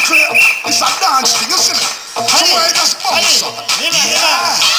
crib. It's a dance thing, you see me? Somewhere just bounce up. Yeah.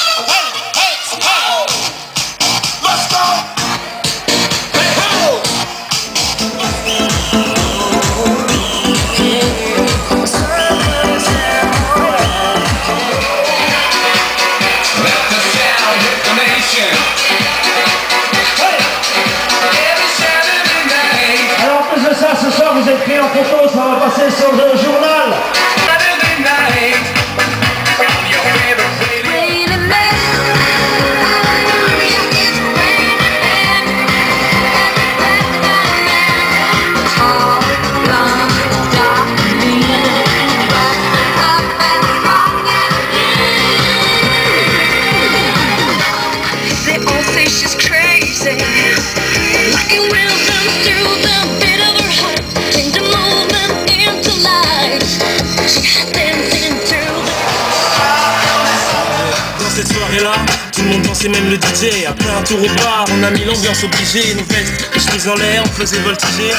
Cette soirée-là, tout le monde dansait, même le DJ. Après un tour au bar, on a mis l'ambiance obligée. Nos vestes, les chemises en l'air, on faisait voltiger.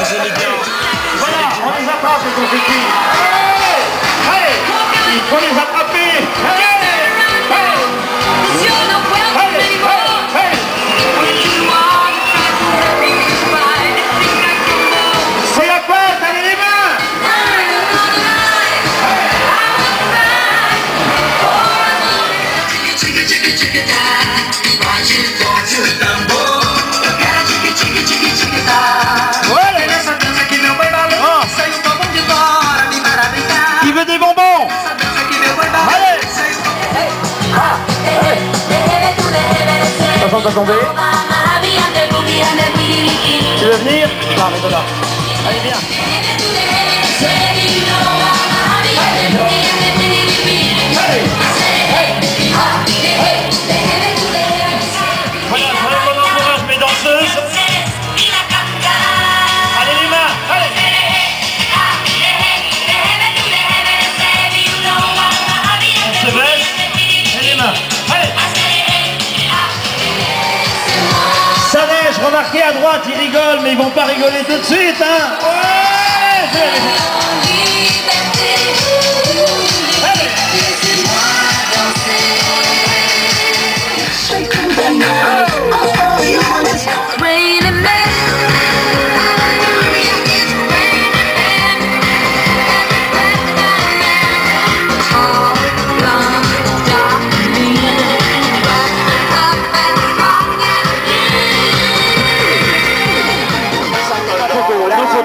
On faisait les gars. Voilà, on les attrape les confettis. Allez, allez, il faut les attraper. Tu veux venir là. Allez, viens. marqué à droite, ils rigolent, mais ils vont pas rigoler tout de suite, hein.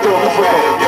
Don't